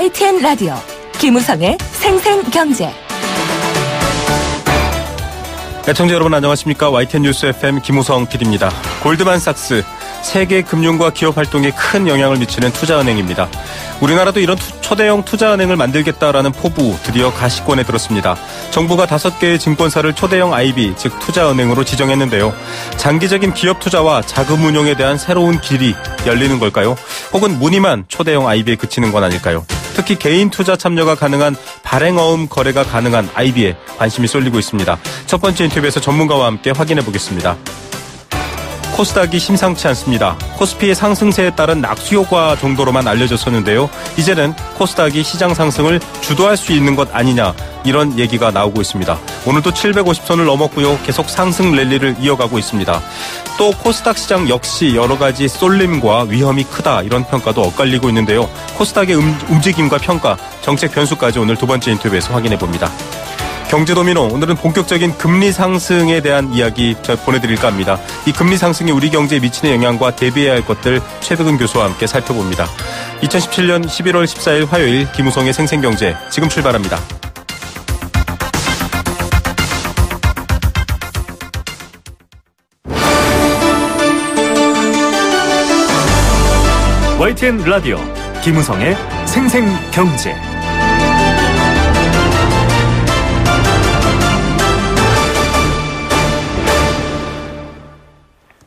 YTN 라디오 김우성의 생생경제 애청자 여러분 안녕하십니까 YTN 뉴스 FM 김우성 PD입니다. 골드만삭스 세계 금융과 기업 활동에 큰 영향을 미치는 투자은행입니다. 우리나라도 이런 투, 초대형 투자은행을 만들겠다라는 포부 드디어 가시권에 들었습니다. 정부가 다섯 개의 증권사를 초대형 IB 즉 투자은행으로 지정했는데요. 장기적인 기업 투자와 자금 운용에 대한 새로운 길이 열리는 걸까요? 혹은 무늬만 초대형 IB에 그치는 건 아닐까요? 특히 개인 투자 참여가 가능한 발행어음 거래가 가능한 IB에 관심이 쏠리고 있습니다. 첫 번째 인터뷰에서 전문가와 함께 확인해 보겠습니다. 코스닥이 심상치 않습니다. 코스피의 상승세에 따른 낙수 효과 정도로만 알려졌었는데요. 이제는 코스닥이 시장 상승을 주도할 수 있는 것 아니냐 이런 얘기가 나오고 있습니다. 오늘도 750선을 넘었고요. 계속 상승 랠리를 이어가고 있습니다. 또 코스닥 시장 역시 여러 가지 쏠림과 위험이 크다 이런 평가도 엇갈리고 있는데요. 코스닥의 음, 움직임과 평가, 정책 변수까지 오늘 두 번째 인터뷰에서 확인해 봅니다. 경제 도미노 오늘은 본격적인 금리 상승에 대한 이야기 보내드릴까 합니다. 이 금리 상승이 우리 경제에 미치는 영향과 대비해야 할 것들 최백은 교수와 함께 살펴봅니다. 2017년 11월 14일 화요일 김우성의 생생경제 지금 출발합니다. YTN 라디오 김우성의 생생경제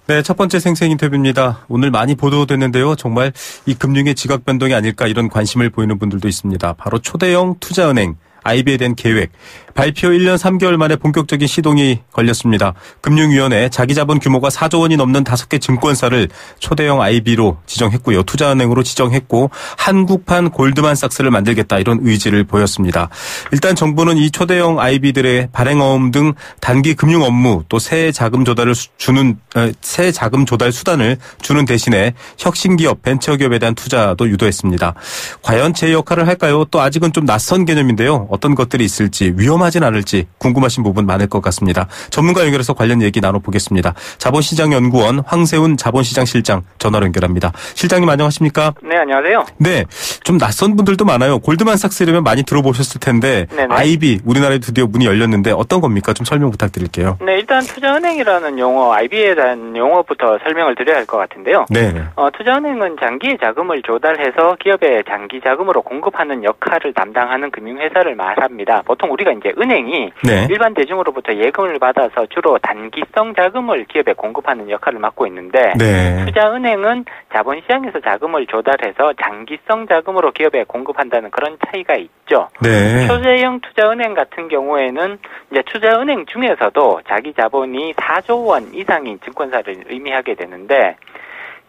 네, 첫 번째 생생 인터뷰입니다. 오늘 많이 보도됐는데요. 정말 이 금융의 지각 변동이 아닐까 이런 관심을 보이는 분들도 있습니다. 바로 초대형 투자은행 IB에 대한 계획. 발표 1년 3개월 만에 본격적인 시동이 걸렸습니다. 금융위원회 자기 자본 규모가 4조 원이 넘는 5개 증권사를 초대형 IB로 지정했고요. 투자은행으로 지정했고 한국판 골드만삭스를 만들겠다 이런 의지를 보였습니다. 일단 정부는 이 초대형 IB들의 발행어음 등 단기 금융 업무 또 새 자금 조달을 주는 어, 새 자금 조달 수단을 주는 대신에 혁신기업 벤처기업에 대한 투자도 유도했습니다. 과연 제 역할을 할까요? 또 아직은 좀 낯선 개념인데요. 어떤 것들이 있을지 위험하진 않을지 궁금하신 부분 많을 것 같습니다. 전문가 연결해서 관련 얘기 나눠보겠습니다. 자본시장연구원 황세훈 자본시장실장 전화로 연결합니다. 실장님 안녕하십니까? 네, 안녕하세요. 네, 좀 낯선 분들도 많아요. 골드만삭스라면 많이 들어보셨을 텐데 네네. IB 우리나라에 드디어 문이 열렸는데 어떤 겁니까? 좀 설명 부탁드릴게요. 네, 일단 투자은행이라는 용어 IB에 대한 용어부터 설명을 드려야 할 것 같은데요. 네. 어, 투자은행은 장기 자금을 조달해서 기업에 장기 자금으로 공급하는 역할을 담당하는 금융회사를 말합니다. 보통 우리가 이제 은행이 네. 일반 대중으로부터 예금을 받아서 주로 단기성 자금을 기업에 공급하는 역할을 맡고 있는데 네. 투자은행은 자본시장에서 자금을 조달해서 장기성 자금으로 기업에 공급한다는 그런 차이가 있죠. 네. 초대형 투자은행 같은 경우에는 이제 투자은행 중에서도 자기 자본이 4조 원 이상인 증권사를 의미하게 되는데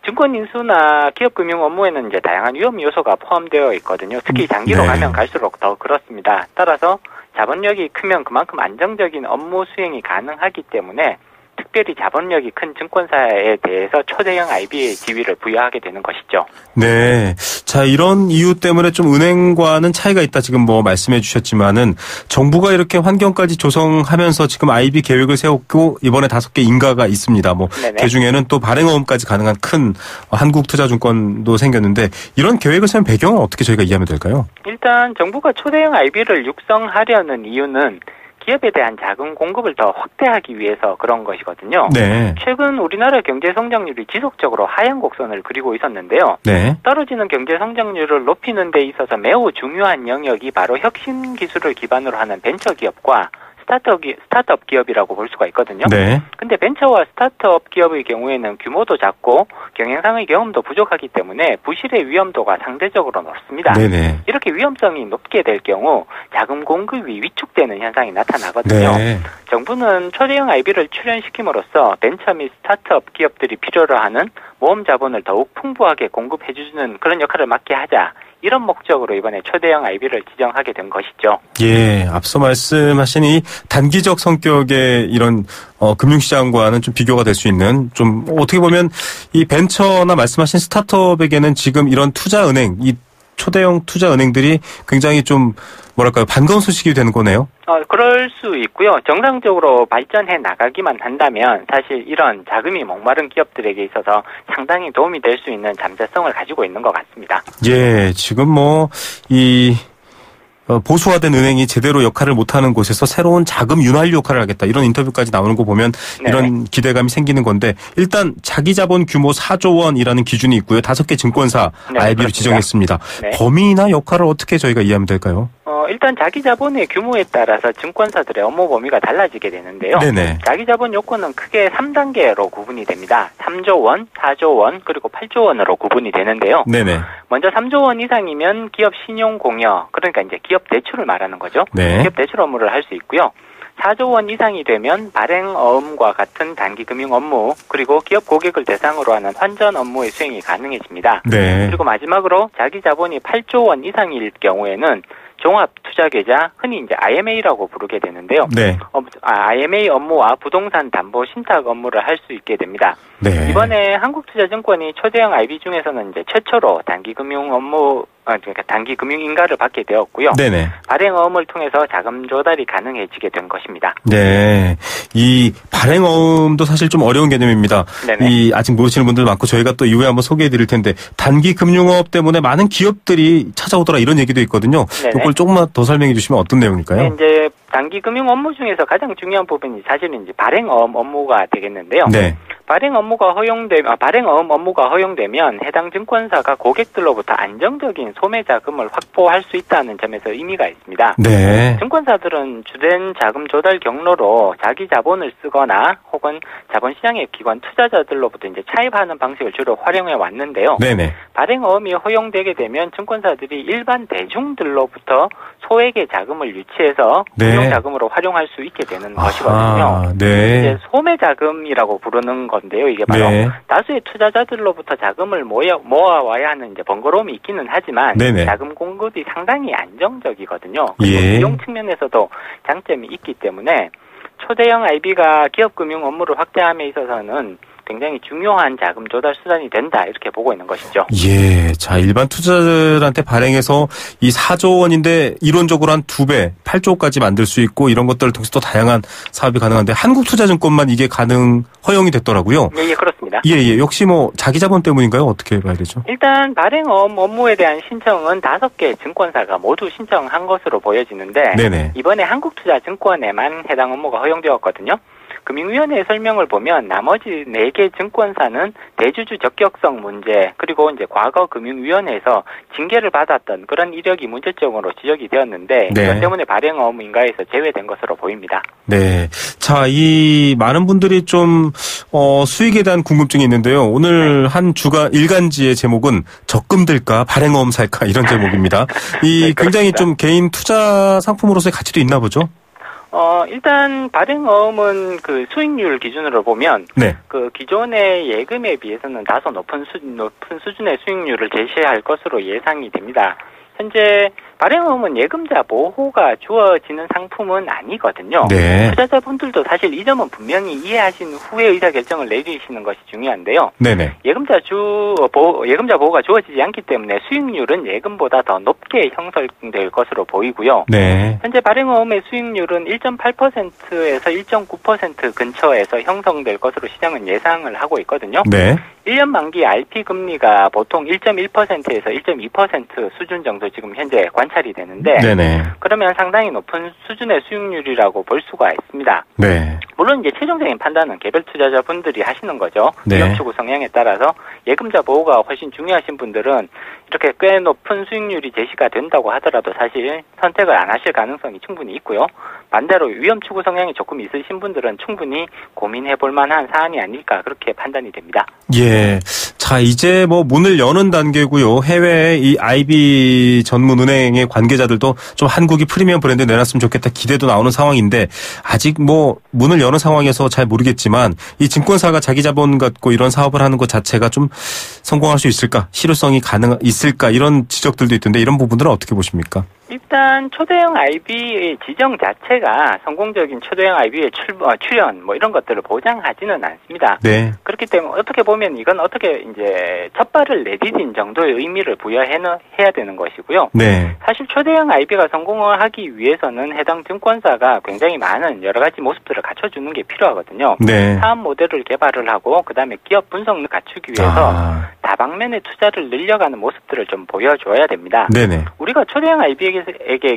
증권 인수나 기업 금융 업무에는 이제 다양한 위험 요소가 포함되어 있거든요. 특히 장기로 네. 가면 갈수록 더 그렇습니다. 따라서 자본력이 크면 그만큼 안정적인 업무 수행이 가능하기 때문에 특별히 자본력이 큰 증권사에 대해서 초대형 IB의 지위를 부여하게 되는 것이죠. 네. 자, 이런 이유 때문에 좀 은행과는 차이가 있다 지금 뭐 말씀해 주셨지만은 정부가 이렇게 환경까지 조성하면서 지금 IB 계획을 세웠고 이번에 다섯 개 인가가 있습니다. 뭐 그 중에는 또 발행어음까지 가능한 큰 한국투자증권도 생겼는데 이런 계획을 세운 배경은 어떻게 저희가 이해하면 될까요? 일단 정부가 초대형 IB를 육성하려는 이유는 기업에 대한 자금 공급을 더 확대하기 위해서 그런 것이거든요. 네. 최근 우리나라 경제 성장률이 지속적으로 하향 곡선을 그리고 있었는데요. 네. 떨어지는 경제 성장률을 높이는 데 있어서 매우 중요한 영역이 바로 혁신 기술을 기반으로 하는 벤처 기업과 스타트업, 스타트업 기업이라고 볼 수가 있거든요. 네. 근데 벤처와 스타트업 기업의 경우에는 규모도 작고 경영상의 경험도 부족하기 때문에 부실의 위험도가 상대적으로 높습니다. 네네. 이렇게 위험성이 높게 될 경우 자금 공급이 위축되는 현상이 나타나거든요. 네. 정부는 초대형 IB를 출연시킴으로써 벤처 및 스타트업 기업들이 필요로 하는 모험 자본을 더욱 풍부하게 공급해주는 그런 역할을 맡게 하자. 이런 목적으로 이번에 초대형 IB를 지정하게 된 것이죠. 예, 앞서 말씀하신 이 단기적 성격의 이런 어, 금융시장과는 좀 비교가 될 수 있는 좀 어떻게 보면 이 벤처나 말씀하신 스타트업에게는 지금 이런 투자 은행 이 초대형 투자 은행들이 굉장히 좀 뭐랄까요 반가운 소식이 되는 거네요. 어, 그럴 수 있고요. 정상적으로 발전해 나가기만 한다면 사실 이런 자금이 목마른 기업들에게 있어서 상당히 도움이 될 수 있는 잠재성을 가지고 있는 것 같습니다. 예, 지금 뭐이 어, 보수화된 은행이 제대로 역할을 못하는 곳에서 새로운 자금 윤활유 역할을 하겠다 이런 인터뷰까지 나오는 거 보면 네. 이런 기대감이 생기는 건데 일단 자기 자본 규모 4조 원이라는 기준이 있고요 다섯 개 증권사 네, IB로 그렇습니다. 지정했습니다. 네. 범위나 역할을 어떻게 저희가 이해하면 될까요? 어, 일단 자기 자본의 규모에 따라서 증권사들의 업무 범위가 달라지게 되는데요. 네네. 자기 자본 요건은 크게 3단계로 구분이 됩니다. 3조 원, 4조 원, 그리고 8조 원으로 구분이 되는데요. 네네. 먼저 3조 원 이상이면 기업 신용 공여, 그러니까 이제 기업 대출을 말하는 거죠. 네. 기업 대출 업무를 할 수 있고요. 4조 원 이상이 되면 발행 어음과 같은 단기 금융 업무, 그리고 기업 고객을 대상으로 하는 환전 업무의 수행이 가능해집니다. 네. 그리고 마지막으로 자기 자본이 8조 원 이상일 경우에는 종합 투자 계좌, 흔히 이제 IMA라고 부르게 되는데요. 네. 어, 아, IMA 업무와 부동산 담보 신탁 업무를 할 수 있게 됩니다. 네. 이번에 한국투자증권이 초대형 IB 중에서는 이제 최초로 단기 금융 업무, 아, 그러니까 단기 금융 인가를 받게 되었고요. 네네. 발행어음을 통해서 자금 조달이 가능해지게 된 것입니다. 네. 이 발행어음도 사실 좀 어려운 개념입니다. 네네. 이 아직 모르시는 분들 많고 저희가 또 이후에 한번 소개해 드릴 텐데 단기 금융업 때문에 많은 기업들이 찾아오더라 이런 얘기도 있거든요. 네네. 이걸 조금만 더 설명해 주시면 어떤 내용일까요? 네, 이제 단기 금융 업무 중에서 가장 중요한 부분이 사실은 이제 발행어음 업무가 되겠는데요. 네. 발행 업무가 허용되 아, 발행 어음 업무가 허용되면 해당 증권사가 고객들로부터 안정적인 소매 자금을 확보할 수 있다는 점에서 의미가 있습니다. 네. 증권사들은 주된 자금 조달 경로로 자기 자본을 쓰거나 혹은 자본시장의 기관 투자자들로부터 이제 차입하는 방식을 주로 활용해 왔는데요. 네네. 발행 어음이 허용되게 되면 증권사들이 일반 대중들로부터 소액의 자금을 유치해서 네. 금융 자금으로 활용할 수 있게 되는 것이거든요. 아하, 이제 네. 소매 자금이라고 부르는 건데요. 이게 바로 네. 다수의 투자자들로부터 자금을 모여, 모아 와야 하는 이제 번거로움이 있기는 하지만 네네. 자금 공급이 상당히 안정적이거든요. 그리고 예. 비용 측면에서도 장점이 있기 때문에 초대형 IB가 기업 금융 업무를 확대함에 있어서는 굉장히 중요한 자금 조달 수단이 된다 이렇게 보고 있는 것이죠. 예. 자, 일반 투자자들한테 발행해서 이 4조 원인데 이론적으로 한 두 배, 8조까지 만들 수 있고 이런 것들을 통해서 또 다양한 사업이 가능한데 한국투자증권만 이게 가능, 허용이 됐더라고요. 예, 예, 그렇습니다. 예, 예. 역시 뭐 자기 자본 때문인가요? 어떻게 봐야 되죠? 일단 발행업 업무에 대한 신청은 다섯 개 증권사가 모두 신청한 것으로 보여지는데 네네. 이번에 한국투자증권에만 해당 업무가 허용되었거든요. 금융위원회의 설명을 보면 나머지 네 개 증권사는 대주주 적격성 문제 그리고 이제 과거 금융위원회에서 징계를 받았던 그런 이력이 문제점으로 지적이 되었는데 네. 이것 때문에 발행 업무 인가에서 제외된 것으로 보입니다. 네. 자, 이 많은 분들이 좀, 어, 수익에 대한 궁금증이 있는데요. 네. 오늘 한 주가 일간지의 제목은 적금 들까, 발행어음 살까, 이런 제목입니다. 이 네, 굉장히. 좀 개인 투자 상품으로서의 가치도 있나 보죠? 어, 일단 발행어음은 그 수익률 기준으로 보면 네. 그 기존의 예금에 비해서는 다소 높은 수, 높은 수준의 수익률을 제시할 것으로 예상이 됩니다. 현재 발행어음은 예금자 보호가 주어지는 상품은 아니거든요. 네. 투자자분들도 사실 이 점은 분명히 이해하신 후에 의사 결정을 내리시는 것이 중요한데요. 네네. 예금자 주 어, 보호, 예금자 보호가 주어지지 않기 때문에 수익률은 예금보다 더 높게 형성될 것으로 보이고요. 네. 현재 발행어음의 수익률은 1.8%에서 1.9% 근처에서 형성될 것으로 시장은 예상을 하고 있거든요. 네. 1년 만기 RP 금리가 보통 1.1%에서 1.2% 수준 정도 지금 현재 관 찰이 되는데 네네. 그러면 상당히 높은 수준의 수익률이라고 볼 수가 있습니다. 네. 물론 이제 최종적인 판단은 개별 투자자분들이 하시는 거죠. 네. 위험 추구 성향에 따라서 예금자 보호가 훨씬 중요하신 분들은 이렇게 꽤 높은 수익률이 제시가 된다고 하더라도 사실 선택을 안 하실 가능성이 충분히 있고요. 반대로 위험 추구 성향이 조금 있으신 분들은 충분히 고민해 볼 만한 사안이 아닐까 그렇게 판단이 됩니다. 예. 자, 이제 뭐 문을 여는 단계고요. 해외 이 IB 전문 은행의 관계자들도 좀 한국이 프리미엄 브랜드 내놨으면 좋겠다 기대도 나오는 상황인데 아직 뭐 문을 여는 상황에서 잘 모르겠지만 이 증권사가 자기 자본 갖고 이런 사업을 하는 것 자체가 좀 성공할 수 있을까? 실효성이 가능 있을까? 이런 지적들도 있던데 이런 부분들은 어떻게 보십니까? 일단 초대형 IB의 지정 자체가 성공적인 초대형 IB의 출, 어, 출연 뭐 이런 것들을 보장하지는 않습니다. 네. 그렇기 때문에 어떻게 보면 이건 어떻게 이제 첫 발을 내디딘 정도의 의미를 부여해야 해야 되는 것이고요. 네. 사실 초대형 IB가 성공을 하기 위해서는 해당 증권사가 굉장히 많은 여러 가지 모습들을 갖춰주는 게 필요하거든요. 네. 사업 모델을 개발을 하고 그다음에 기업 분석을 갖추기 위해서 아, 다방면의 투자를 늘려가는 모습들을 좀 보여줘야 됩니다. 네네. 우리가 초대형 IB에게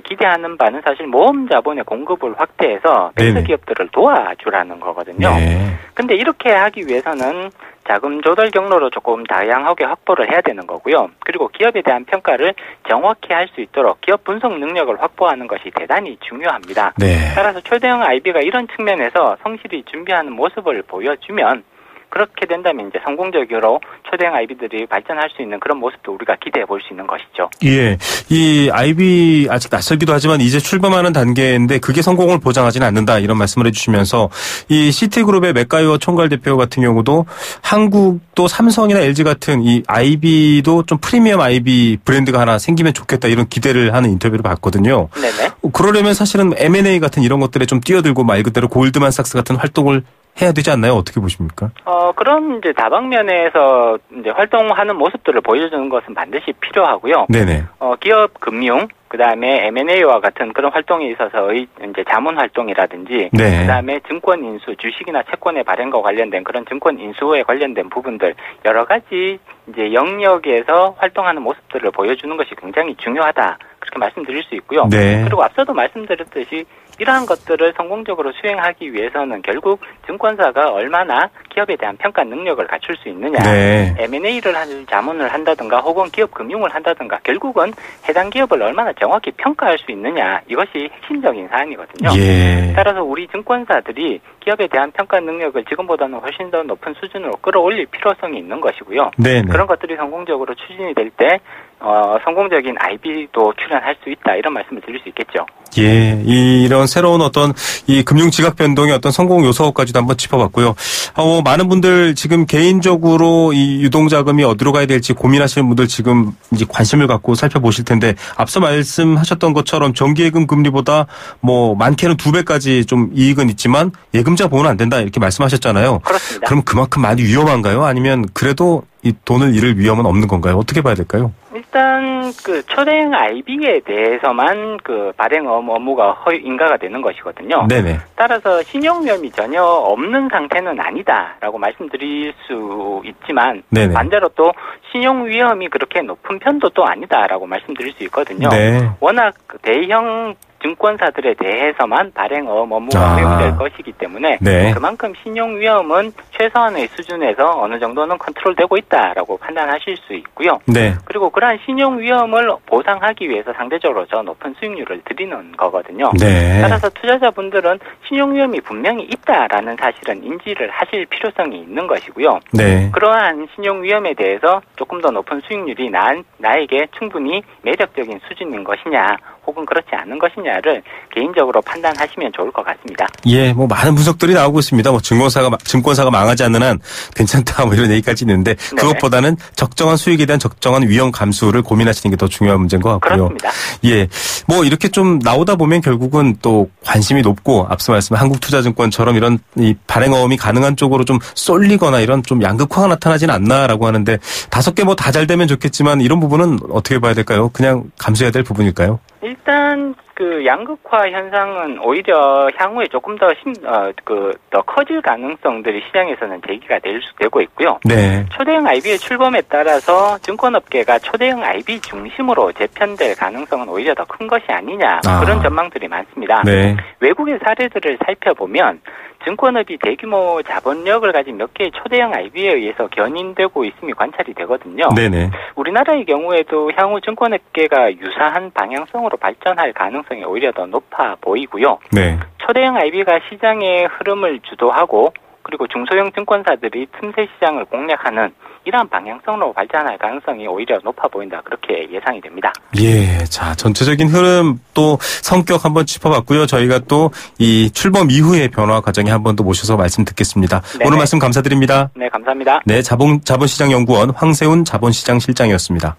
기대하는 바는 사실 모험 자본의 공급을 확대해서 벤처 네네. 기업들을 도와주라는 거거든요. 네. 근데 이렇게 하기 위해서는 자금 조달 경로로 조금 다양하게 확보를 해야 되는 거고요. 그리고 기업에 대한 평가를 정확히 할 수 있도록 기업 분석 능력을 확보하는 것이 대단히 중요합니다. 네. 따라서 초대형 IB가 이런 측면에서 성실히 준비하는 모습을 보여주면 그렇게 된다면 이제 성공적으로 초대형 IB들이 발전할 수 있는 그런 모습도 우리가 기대해 볼 수 있는 것이죠. 예. 이 IB 아직 낯설기도 하지만 이제 출범하는 단계인데 그게 성공을 보장하지는 않는다 이런 말씀을 해주시면서 이 시티그룹의 맥가이어 총괄 대표 같은 경우도 한국도 삼성이나 LG 같은 이 IB도 좀 프리미엄 IB 브랜드가 하나 생기면 좋겠다 이런 기대를 하는 인터뷰를 봤거든요. 네네. 그러려면 사실은 M&A 같은 이런 것들에 좀 뛰어들고 말 그대로 골드만삭스 같은 활동을 해야 되지 않나요? 어떻게 보십니까? 어, 그런 이제 다방면에서 이제 활동하는 모습들을 보여주는 것은 반드시 필요하고요. 네네. 어, 기업 금융, 그 다음에 M&A와 같은 그런 활동에 있어서의 이제 자문 활동이라든지, 네. 그 다음에 증권 인수, 주식이나 채권의 발행과 관련된 그런 증권 인수에 관련된 부분들, 여러 가지 이제 영역에서 활동하는 모습들을 보여주는 것이 굉장히 중요하다. 그렇게 말씀드릴 수 있고요. 네. 그리고 앞서도 말씀드렸듯이 이러한 것들을 성공적으로 수행하기 위해서는 결국 증권사가 얼마나 기업에 대한 평가 능력을 갖출 수 있느냐, 네. M&A를 할 자문을 한다든가 혹은 기업 금융을 한다든가 결국은 해당 기업을 얼마나 정확히 평가할 수 있느냐 이것이 핵심적인 사안이거든요. 예. 따라서 우리 증권사들이 기업에 대한 평가 능력을 지금보다는 훨씬 더 높은 수준으로 끌어올릴 필요성이 있는 것이고요. 네네. 그런 것들이 성공적으로 추진이 될 때 어, 성공적인 IB도 출연할 수 있다 이런 말씀을 드릴 수 있겠죠. 예, 이런 새로운 어떤 이 금융 지각 변동의 어떤 성공 요소까지도 한번 짚어봤고요. 어, 많은 분들 지금 개인적으로 이 유동 자금이 어디로 가야 될지 고민하시는 분들 지금 이제 관심을 갖고 살펴보실 텐데 앞서 말씀하셨던 것처럼 정기예금 금리보다 뭐 많게는 두 배까지 좀 이익은 있지만 예금자 보호는 안 된다 이렇게 말씀하셨잖아요. 그렇습니다. 그럼 그만큼 많이 위험한가요? 아니면 그래도 이 돈을 잃을 위험은 없는 건가요? 어떻게 봐야 될까요? 일단 그 초대형 IB에 대해서만 그 발행 업- 업무가 허위 인가가 되는 것이거든요. 네네. 따라서 신용 위험이 전혀 없는 상태는 아니다라고 말씀드릴 수 있지만 네네. 반대로 또 신용 위험이 그렇게 높은 편도 또 아니다라고 말씀드릴 수 있거든요. 네. 워낙 그 대형 증권사들에 대해서만 발행 업 업무가 아. 허용될 것이기 때문에 네. 그만큼 신용 위험은 최소한의 수준에서 어느 정도는 컨트롤되고 있다라고 판단하실 수 있고요. 네. 그리고 그러한 신용 위험을 보상하기 위해서 상대적으로 더 높은 수익률을 드리는 거거든요. 네. 따라서 투자자분들은 신용 위험이 분명히 있다라는 사실은 인지를 하실 필요성이 있는 것이고요. 네. 그러한 신용 위험에 대해서 조금 더 높은 수익률이 나, 나에게 충분히 매력적인 수준인 것이냐 혹은 그렇지 않은 것이냐를 개인적으로 판단하시면 좋을 것 같습니다. 예, 뭐 많은 분석들이 나오고 있습니다. 뭐 증권사가 마- 증권사가 망하지 않는 한 괜찮다 뭐 이런 얘기까지 있는데 네. 그것보다는 적정한 수익에 대한 적정한 위험 감수를 고민하시는 게 더 중요한 문제인 것 같고요. 그렇습니다. 예, 뭐 이렇게 좀 나오다 보면 결국은 또 관심이 높고 앞서 말씀한 한국투자증권처럼 이런 이 발행어음이 가능한 쪽으로 좀 쏠리거나 이런 좀 양극화가 나타나지는 않나라고 하는데 다섯 개 뭐 다 잘 되면 좋겠지만 이런 부분은 어떻게 봐야 될까요? 그냥 감수해야 될 부분일까요? 일단 그 양극화 현상은 오히려 향후에 조금 더 심, 어, 그, 더 커질 가능성들이 시장에서는 제기가 될 수 되고 있고요. 네, 초대형 IB의 출범에 따라서 증권업계가 초대형 IB 중심으로 재편될 가능성은 오히려 더 큰 것이 아니냐 아. 그런 전망들이 많습니다. 네, 외국의 사례들을 살펴보면 증권업이 대규모 자본력을 가진 몇 개의 초대형 IB에 의해서 견인되고 있음이 관찰이 되거든요. 네네, 우리나라의 경우에도 향후 증권업계가 유사한 방향성으로 발전할 가능성이 오히려 더 높아 보이고요. 네, 초대형 IB가 시장의 흐름을 주도하고 그리고 중소형 증권사들이 틈새 시장을 공략하는 이러한 방향성으로 발전할 가능성이 오히려 높아 보인다 그렇게 예상이 됩니다. 예, 자 전체적인 흐름 또 성격 한번 짚어봤고요. 저희가 또 이 출범 이후의 변화 과정에 한번더 모셔서 말씀 듣겠습니다. 네네. 오늘 말씀 감사드립니다. 네, 감사합니다. 네, 자본 자본시장 연구원 황세훈 자본시장 실장이었습니다.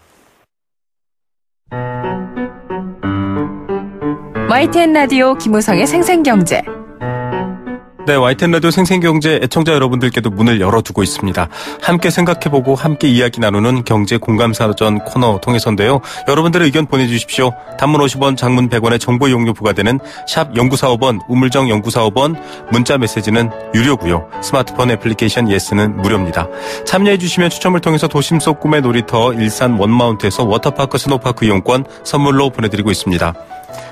YTN 라디오 김우성의 생생경제. 네, YTN 라디오 생생경제 애청자 여러분들께도 문을 열어두고 있습니다. 함께 생각해보고 함께 이야기 나누는 경제 공감사전 코너 통해서인데요. 여러분들의 의견 보내주십시오. 단문 50원, 장문 100원의 정보 이용료 부과되는 샵 0945번, 우물정 0945번, 문자 메시지는 유료고요. 스마트폰 애플리케이션 예스는 무료입니다. 참여해주시면 추첨을 통해서 도심 속 꿈의 놀이터 일산 원마운트에서 워터파크 스노파크 이용권 선물로 보내드리고 있습니다.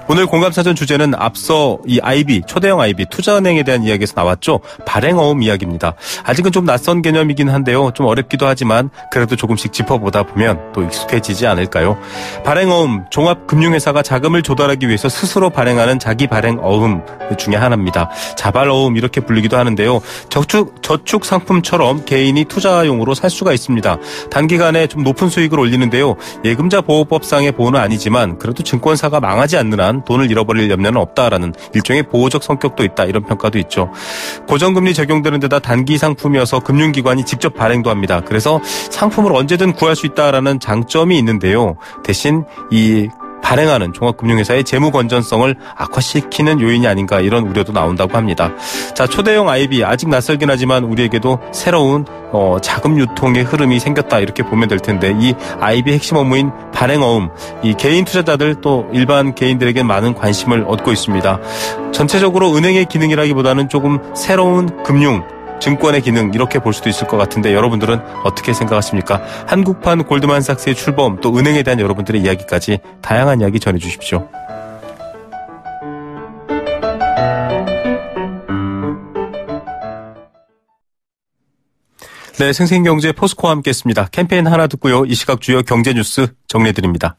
오늘 공감사전 주제는 앞서 이 IB, 초대형 IB, 투자은행에 대한 이야기에서 나왔죠. 발행어음 이야기입니다. 아직은 좀 낯선 개념이긴 한데요. 좀 어렵기도 하지만 그래도 조금씩 짚어보다 보면 또 익숙해지지 않을까요? 발행어음, 종합금융회사가 자금을 조달하기 위해서 스스로 발행하는 자기 발행어음 중에 하나입니다. 자발어음 이렇게 불리기도 하는데요. 저축, 저축 상품처럼 개인이 투자용으로 살 수가 있습니다. 단기간에 좀 높은 수익을 올리는데요. 예금자 보호법상의 보호는 아니지만 그래도 증권사가 망하지 않는 한 돈을 잃어버릴 염려는 없다라는 일종의 보호적 성격도 있다 이런 평가도 있죠. 고정금리 적용되는 데다 단기 상품이어서 금융기관이 직접 발행도 합니다. 그래서 상품을 언제든 구할 수 있다라는 장점이 있는데요. 대신 이 발행하는 종합금융회사의 재무 건전성을 악화시키는 요인이 아닌가 이런 우려도 나온다고 합니다. 자, 초대형 IB 아직 낯설긴 하지만 우리에게도 새로운 어, 자금 유통의 흐름이 생겼다 이렇게 보면 될 텐데 이 IB 핵심 업무인 발행 어음 이 개인 투자자들 또 일반 개인들에게 많은 관심을 얻고 있습니다. 전체적으로 은행의 기능이라기보다는 조금 새로운 금융 증권의 기능 이렇게 볼 수도 있을 것 같은데 여러분들은 어떻게 생각하십니까? 한국판 골드만삭스의 출범 또 은행에 대한 여러분들의 이야기까지 다양한 이야기 전해주십시오. 네, 생생경제 포스코와 함께했습니다. 캠페인 하나 듣고요. 이 시각 주요 경제 뉴스 정리해드립니다.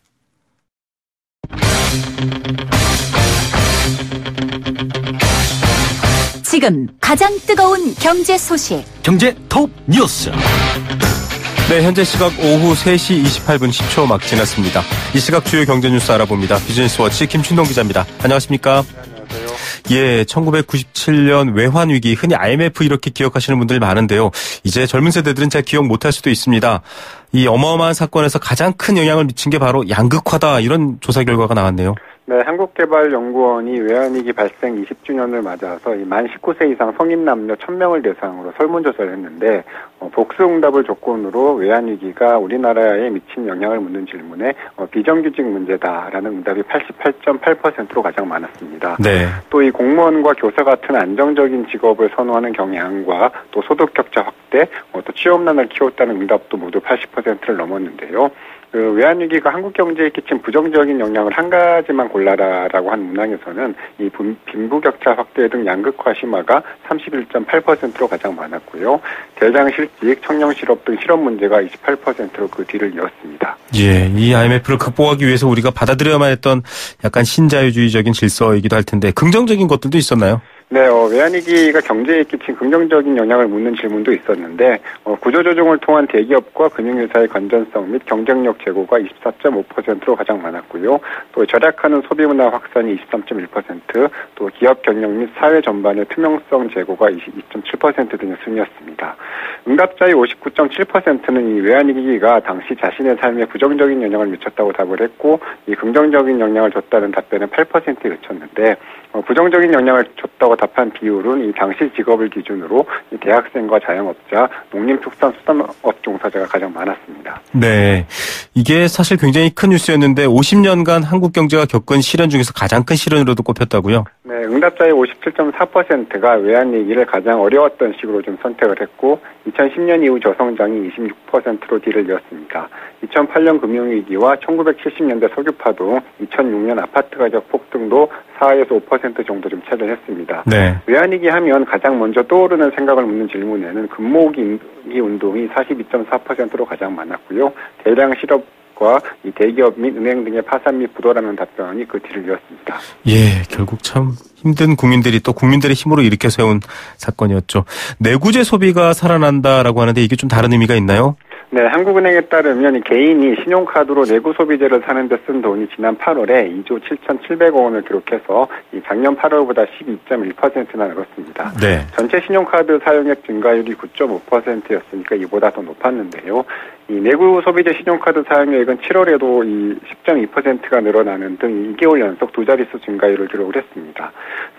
지금 가장 뜨거운 경제 소식. 경제 톱 뉴스. 네, 현재 시각 오후 3시 28분 10초 막 지났습니다. 이 시각 주요 경제 뉴스 알아봅니다. 비즈니스 워치 김춘동 기자입니다. 안녕하십니까? 예, 1997년 외환 위기, 흔히 IMF 이렇게 기억하시는 분들이 많은데요. 이제 젊은 세대들은 잘 기억 못할 수도 있습니다. 이 어마어마한 사건에서 가장 큰 영향을 미친 게 바로 양극화다 이런 조사 결과가 나왔네요. 네, 한국개발연구원이 외환위기 발생 20주년을 맞아서 만 19세 이상 성인 남녀 1000명을 대상으로 설문조사를 했는데 어, 복수응답을 조건으로 외환위기가 우리나라에 미친 영향을 묻는 질문에 어, 비정규직 문제다라는 응답이 88.8%로 가장 많았습니다. 네. 또 이 공무원과 교사 같은 안정적인 직업을 선호하는 경향과 또 소득 격차 확대, 어, 또 취업난을 키웠다는 응답도 모두 80%를 넘었는데요. 그 외환위기가 한국 경제에 끼친 부정적인 영향을 한 가지만 골라라라고 한 문항에서는 이 빈부격차 확대 등 양극화 심화가 31.8%로 가장 많았고요. 대장 실직, 청년 실업 등 실업 문제가 28%로 그 뒤를 이었습니다. 예, 이 IMF를 극복하기 위해서 우리가 받아들여야만 했던 약간 신자유주의적인 질서이기도 할 텐데 긍정적인 것들도 있었나요? 네, 어, 외환위기가 경제에 끼친 긍정적인 영향을 묻는 질문도 있었는데 어, 구조조정을 통한 대기업과 금융회사의 건전성 및 경쟁력 제고가 24.5%로 가장 많았고요. 또 절약하는 소비문화 확산이 23.1%, 또 기업 경영 및 사회 전반의 투명성 제고가 22.7% 등의 순이었습니다. 응답자의 59.7%는 이 외환위기가 당시 자신의 삶에 부정적인 영향을 미쳤다고 답을 했고 이 긍정적인 영향을 줬다는 답변은 8%에 그쳤는데 어, 부정적인 영향을 줬다고 답한 비율은 이 당시 직업을 기준으로 이 대학생과 자영업자, 농림축산수산업 종사자가 가장 많았습니다. 네. 이게 사실 굉장히 큰 뉴스였는데 50년간 한국 경제가 겪은 시련 중에서 가장 큰 시련으로도 꼽혔다고요? 네, 응답자의 57.4%가 외환 위기를 가장 어려웠던 시기로 좀 선택을 했고 2010년 이후 저성장이 26%로 뒤를 이었습니다. 2008년 금융위기와 1970년대 석유파동, 2006년 아파트 가격 폭등도 4에서 5% 정도 좀 차지했습니다. 네. 외환위기 하면 가장 먼저 떠오르는 생각을 묻는 질문에는 금모기 운동이 42.4%로 가장 많았고요. 대량 실업 이 대기업 및 은행 등의 파산 및 부도라는 답변이 그 뒤를 이었습니다. 예, 결국 참 힘든 국민들이 또 국민들의 힘으로 일으켜 세운 사건이었죠. 내구재 소비가 살아난다라고 하는데 이게 좀 다른 의미가 있나요? 네, 네, 한국은행에 따르면 이 개인이 신용카드로 내구 소비재를 사는 데 쓴 돈이 지난 8월에 2조 7,700억 원을 기록해서 이 작년 8월보다 12.1%나 늘었습니다. 네. 전체 신용카드 사용액 증가율이 9.5%였으니까 이보다 더 높았는데요. 이 내구 소비재 신용카드 사용액은 7월에도 이 10.2%가 늘어나는 등 2개월 연속 두 자릿수 증가율을 기록을 했습니다.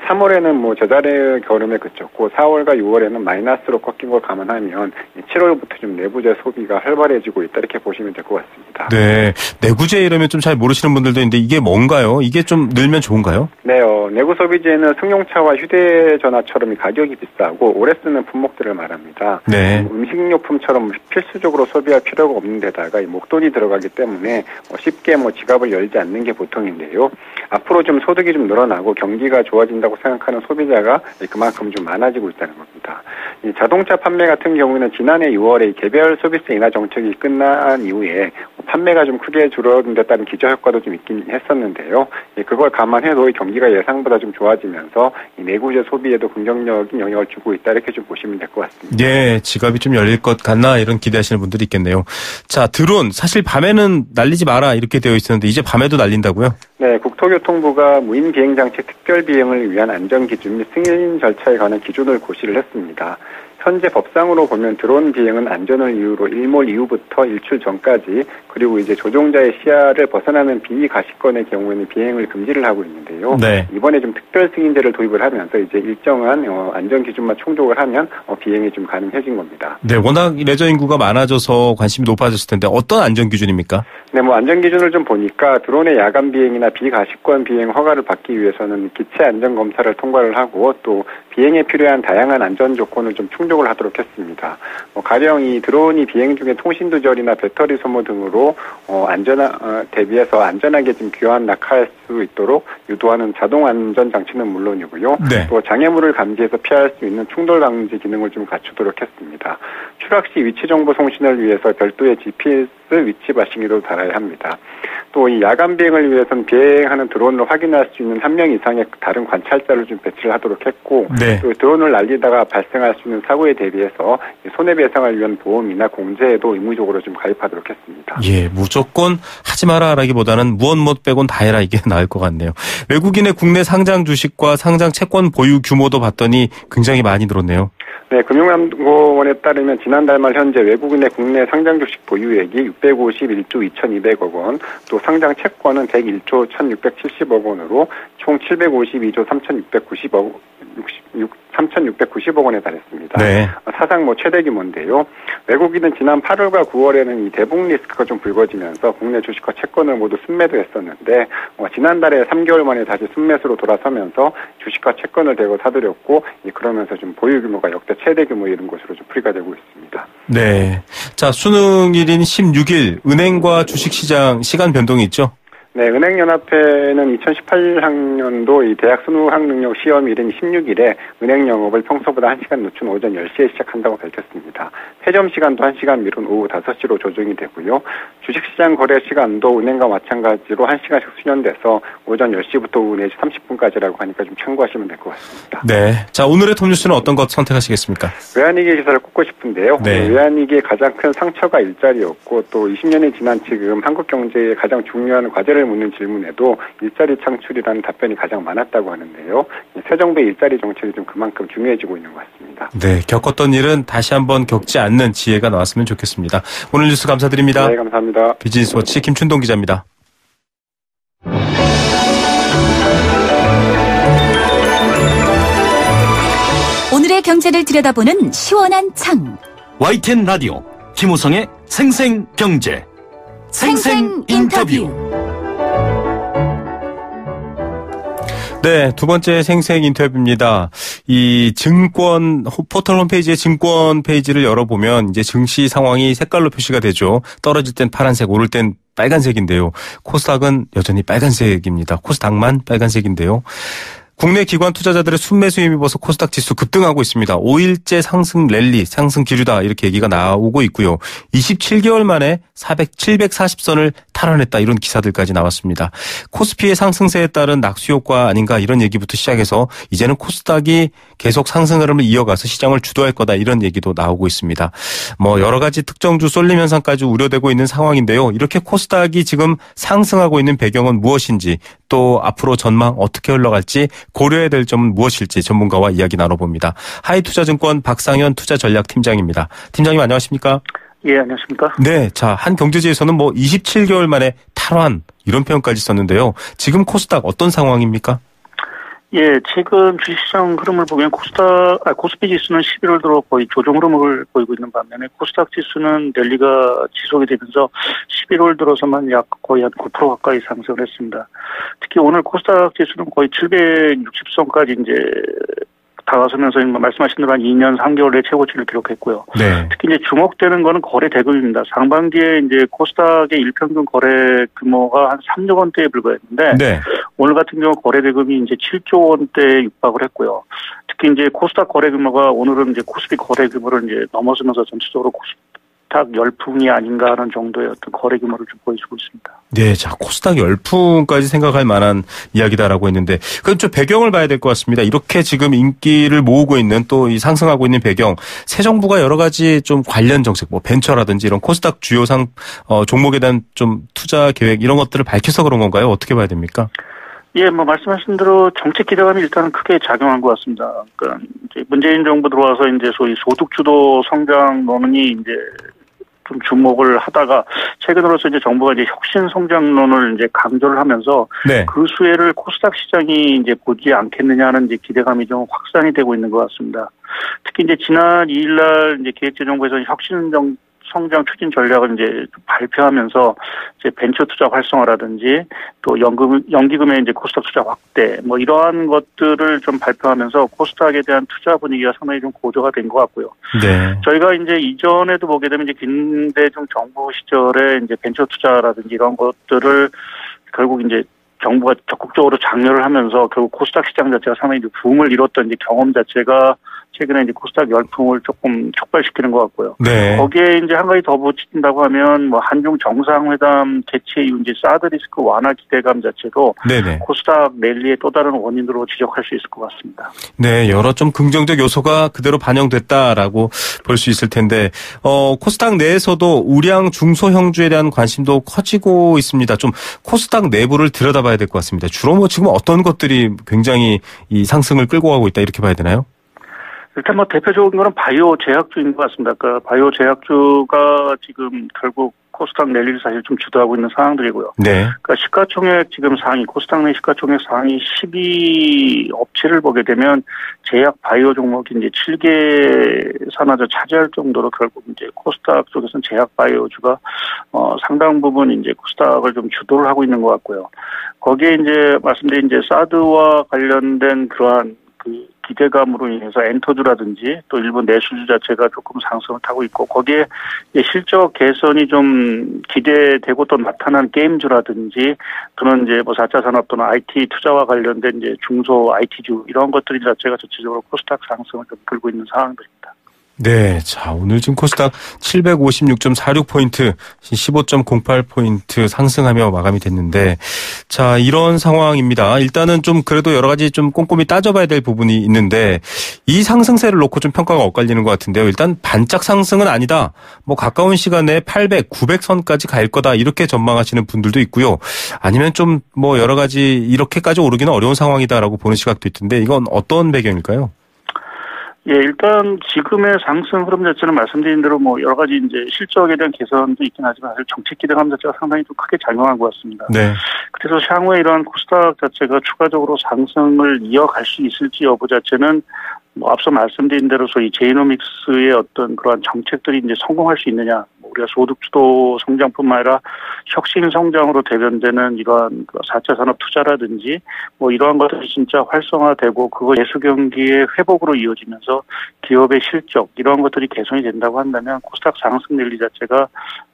3월에는 뭐 저자리 걸음에 그쳤고 4월과 6월에는 마이너스로 꺾인 걸 감안하면 7월부터 좀 내부재 소비가 활발해지고 있다 이렇게 보시면 될 것 같습니다. 네. 내구재 이러면 좀 잘 모르시는 분들도 있는데 이게 뭔가요? 이게 좀 늘면 좋은가요? 네, 어, 내구 소비재는 승용차와 휴대전화처럼 가격이 비싸고 오래 쓰는 품목들을 말합니다. 네. 음식료품처럼 필수적으로 소비할 필요 가 없는 데다가 이 목돈이 들어가기 때문에 어, 쉽게 뭐 지갑을 열지 않는 게 보통인데요. 앞으로 좀 소득이 좀 늘어나고 경기가 좋아진다고 생각하는 소비자가 그만큼 좀 많아지고 있다는 겁니다. 이 자동차 판매 같은 경우에는 지난해 6월에 개별 소비세 인하 정책이 끝난 이후에 판매가 좀 크게 줄어든 데 따른 기저 효과도 좀 있긴 했었는데요. 예, 그걸 감안해도 경기가 예상보다 좀 좋아지면서 이 내구재 소비에도 긍정적인 영향을 주고 있다 이렇게 좀 보시면 될 것 같습니다. 예, 지갑이 좀 열릴 것 같나 이런 기대하시는 분들이 있겠네요. 자, 드론 사실 밤에는 날리지 마라 이렇게 되어 있었는데 이제 밤에도 날린다고요? 네, 국토교통부가 무인 비행 장치 특별 비행을 위한 안전 기준 및 승인 절차에 관한 기준을 고시를 했습니다. 현재 법상으로 보면 드론 비행은 안전을 이유로 일몰 이후부터 일출 전까지 그리고 이제 조종자의 시야를 벗어나는 비가시권의 경우에는 비행을 금지를 하고 있는데요. 네. 이번에 좀 특별 승인제를 도입을 하면서 이제 일정한 어, 안전 기준만 충족을 하면 어, 비행이 좀 가능해진 겁니다. 네, 워낙 레저 인구가 많아져서 관심이 높아졌을 텐데 어떤 안전 기준입니까? 네, 뭐 안전 기준을 좀 보니까 드론의 야간 비행이나 비가시권 비행 허가를 받기 위해서는 기체 안전 검사를 통과를 하고 또 비행에 필요한 다양한 안전 조건을 좀 충족을 하도록 했습니다. 뭐 가령 이 드론이 비행 중에 통신 두절이나 배터리 소모 등으로 어, 안전 어, 대비해서 안전하게 좀 귀환 낙하할 수 있도록 유도하는 자동 안전 장치는 물론이고요. 네. 또 장애물을 감지해서 피할 수 있는 충돌 방지 기능을 좀 갖추도록 했습니다. 추락 시 위치 정보 송신을 위해서 별도의 GPS 위치 마싱기도 달아 야 합니다. 또 이 야간 비행을 위해서는 비행하는 드론을 확인할 수 있는 한 명 이상의 다른 관찰자를 좀 배치를 하도록 했고 네. 또 드론을 날리다가 발생할 수 있는 사고에 대비해서 손해배상을 위한 보험이나 공제에도 의무적으로 좀 가입하도록 했습니다. 예, 무조건 하지 마라라기보다는 무엇 못 빼곤 다 해라 이게 나을 것 같네요. 외국인의 국내 상장 주식과 상장 채권 보유 규모도 봤더니 굉장히 많이 늘었네요. 네, 금융감독원에 따르면 지난달 말 현재 외국인의 국내 상장 주식 보유액이 651조 2,200억 원, 또 상장 채권은 101조 1,670억 원으로 총 752조 3,690억 66, 3,690억 원에 달했습니다. 네. 사상 뭐 최대 규모인데요. 외국인은 지난 8월과 9월에는 이 대북 리스크가 좀 불거지면서 국내 주식과 채권을 모두 순매도했었는데 어, 지난달에 3개월 만에 다시 순매수로 돌아서면서 주식과 채권을 대거 사들였고 예, 그러면서 좀 보유 규모가 역대 최대 규모 이런 것으로 좀 풀이가 되고 있습니다. 네. 자, 수능일인 16일 은행과 주식시장 시간 변동이 있죠? 네, 은행연합회는 2018학년도 이 대학 수능학 능력 시험일인 16일에 은행 영업을 평소보다 1시간 늦춘 오전 10시에 시작한다고 밝혔습니다. 폐점 시간도 1시간 미룬 오후 5시로 조정이 되고요. 주식시장 거래 시간도 은행과 마찬가지로 1시간씩 수년돼서 오전 10시부터 오후 4시 30분까지라고 하니까 좀 참고하시면 될 것 같습니다. 네. 자, 오늘의 톱뉴스는 어떤 것 선택하시겠습니까? 외환위기 기사를 꼽고 싶은데요. 네. 외환위기의 가장 큰 상처가 일자리였고 또 20년이 지난 지금 한국 경제의 가장 중요한 과제를 묻는 질문에도 일자리 창출이라는 답변이 가장 많았다고 하는데요. 새 정부의 일자리 정책이 좀 그만큼 중요해지고 있는 것 같습니다. 네. 겪었던 일은 다시 한번 겪지 않는 지혜가 나왔으면 좋겠습니다. 오늘 뉴스 감사드립니다. 네, 감사합니다. 비즈니스 워치 김춘동 기자입니다. 오늘의 경제를 들여다보는 시원한 창. YTN 라디오 김우성의 생생경제 생생 인터뷰. 네, 두 번째 생생 인터뷰입니다. 이 증권 호- 포털 홈페이지의 증권 페이지를 열어보면 이제 증시 상황이 색깔로 표시가 되죠. 떨어질 땐 파란색, 오를 땐 빨간색인데요. 코스닥은 여전히 빨간색입니다. 코스닥만 빨간색인데요. 국내 기관 투자자들의 순매수에 힘입어서 코스닥 지수 급등하고 있습니다. 5일째 상승 랠리, 상승 기류다 이렇게 얘기가 나오고 있고요. 27개월 만에 400, 740선을 탈환했다 이런 기사들까지 나왔습니다. 코스피의 상승세에 따른 낙수 효과 아닌가 이런 얘기부터 시작해서 이제는 코스닥이 계속 상승 흐름을 이어가서 시장을 주도할 거다 이런 얘기도 나오고 있습니다. 뭐 여러 가지 특정주 쏠림 현상까지 우려되고 있는 상황인데요. 이렇게 코스닥이 지금 상승하고 있는 배경은 무엇인지 또 앞으로 전망 어떻게 흘러갈지 고려해야 될 점은 무엇일지 전문가와 이야기 나눠봅니다. 하이투자증권 박상현 투자전략팀장입니다. 팀장님 안녕하십니까? 예, 안녕하십니까? 네, 자, 한 경제지에서는 뭐 27개월 만에 탈환 이런 표현까지 썼는데요. 지금 코스닥 어떤 상황입니까? 예, 최근 주식시장 흐름을 보면 코스닥, 아, 코스피 지수는 11월 들어 거의 조정 흐름을 보이고 있는 반면에 코스닥 지수는 랠리가 지속이 되면서 11월 들어서만 약 거의 한 9% 가까이 상승을 했습니다. 특히 오늘 코스닥 지수는 거의 760선까지 이제 다가서면서 말씀하신 대로 한 2년 3개월 내 최고치를 기록했고요. 네. 특히 이제 주목되는 거는 거래 대금입니다. 상반기에 이제 코스닥의 일평균 거래 규모가 한 3조 원대에 불과했는데 네. 오늘 같은 경우 거래 대금이 이제 7조 원대에 육박을 했고요. 특히 이제 코스닥 거래 규모가 오늘은 이제 코스피 거래 규모를 이제 넘어서면서 전체적으로 코스닥 열풍이 아닌가 하는 정도의 어떤 거래 규모를 좀 보여주고 있습니다. 네, 자 코스닥 열풍까지 생각할 만한 이야기다라고 했는데 그건 좀 배경을 봐야 될 것 같습니다. 이렇게 지금 인기를 모으고 있는 또 이 상승하고 있는 배경, 새 정부가 여러 가지 좀 관련 정책, 뭐 벤처라든지 이런 코스닥 주요 상 어, 종목에 대한 좀 투자 계획 이런 것들을 밝혀서 그런 건가요? 어떻게 봐야 됩니까? 예, 뭐 말씀하신 대로 정책 기대감이 일단은 크게 작용한 것 같습니다. 그러니까 이제 문재인 정부 들어와서 이제 소위 소득 주도 성장론이 이제 좀 주목을 하다가 최근으로서 이제 정부가 이제 혁신 성장론을 이제 강조를 하면서 네. 그 수혜를 코스닥 시장이 이제 보지 않겠느냐는 이제 기대감이 좀 확산이 되고 있는 것 같습니다. 특히 이제 지난 2일날 이제 기획재정부에서 혁신 정 성장 추진 전략을 이제 발표하면서 이제 벤처 투자 활성화라든지 또 연금 연기금의 이제 코스닥 투자 확대 뭐 이러한 것들을 좀 발표하면서 코스닥에 대한 투자 분위기가 상당히 좀 고조가 된 것 같고요. 네. 저희가 이제 이전에도 보게 되면 이제 김대중 정부 시절에 이제 벤처 투자라든지 이런 것들을 결국 이제 정부가 적극적으로 장려를 하면서 결국 코스닥 시장 자체가 상당히 붐을 이뤘던 이제 경험 자체가 최근에 이제 코스닥 열풍을 조금 촉발시키는 것 같고요. 네. 거기에 이제 한 가지 더 붙인다고 하면 뭐 한중 정상회담 개최 이후 이제 사드 리스크 완화 기대감 자체도 네네. 코스닥 랠리의 또 다른 원인으로 지적할 수 있을 것 같습니다. 네, 여러 좀 긍정적 요소가 그대로 반영됐다라고 볼 수 있을 텐데, 어, 코스닥 내에서도 우량 중소형주에 대한 관심도 커지고 있습니다. 좀 코스닥 내부를 들여다봐야 될 것 같습니다. 주로 뭐 지금 어떤 것들이 굉장히 이 상승을 끌고 가고 있다 이렇게 봐야 되나요? 일단 뭐 대표적인 거는 바이오 제약주인 것 같습니다. 그러니까 바이오 제약주가 지금 결국 코스닥 랠리를 사실 좀 주도하고 있는 상황들이고요. 네. 그러니까 시가총액 지금 상위 코스닥 내 시가총액 상위 12 업체를 보게 되면 제약 바이오 종목이 이제 7개 산하자 차지할 정도로 결국 이제 코스닥 쪽에서는 제약 바이오주가 어 상당 부분 이제 코스닥을 좀 주도를 하고 있는 것 같고요. 거기에 이제 말씀드린 이제 사드와 관련된 그러한 그 기대감으로 인해서 엔터주라든지 또 일본 내수주 자체가 조금 상승을 타고 있고 거기에 실적 개선이 좀 기대되고 또 나타난 게임주라든지 또는 이제 뭐 4차 산업 또는 IT 투자와 관련된 이제 중소 IT주 이런 것들이 자체가 전체적으로 코스닥 상승을 좀 끌고 있는 상황들입니다. 네. 자, 오늘 지금 코스닥 756.46포인트, 15.08포인트 상승하며 마감이 됐는데, 자, 이런 상황입니다. 일단은 좀 그래도 여러 가지 좀 꼼꼼히 따져봐야 될 부분이 있는데, 이 상승세를 놓고 좀 평가가 엇갈리는 것 같은데요. 일단 반짝 상승은 아니다. 뭐 가까운 시간에 800, 900선까지 갈 거다. 이렇게 전망하시는 분들도 있고요. 아니면 좀 뭐 여러 가지 이렇게까지 오르기는 어려운 상황이다라고 보는 시각도 있던데, 이건 어떤 배경일까요? 예, 일단 지금의 상승 흐름 자체는 말씀드린 대로 뭐 여러 가지 이제 실적에 대한 개선도 있긴 하지만 사실 정책 기대감 자체가 상당히 좀 크게 작용한 것 같습니다. 네. 그래서 향후에 이러한 코스닥 자체가 추가적으로 상승을 이어갈 수 있을지 여부 자체는 뭐 앞서 말씀드린 대로 소위 제이노믹스의 어떤 그러한 정책들이 이제 성공할 수 있느냐, 뭐 우리가 소득 주도 성장뿐만 아니라 혁신 성장으로 대변되는 이러한 그 4차 산업 투자라든지 뭐 이러한 것들이 진짜 활성화되고 그거 예수 경기의 회복으로 이어지면서 기업의 실적 이러한 것들이 개선이 된다고 한다면 코스닥 상승 랠리 자체가